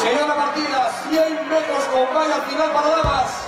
Será la partida, 100 metros con valla final para damas.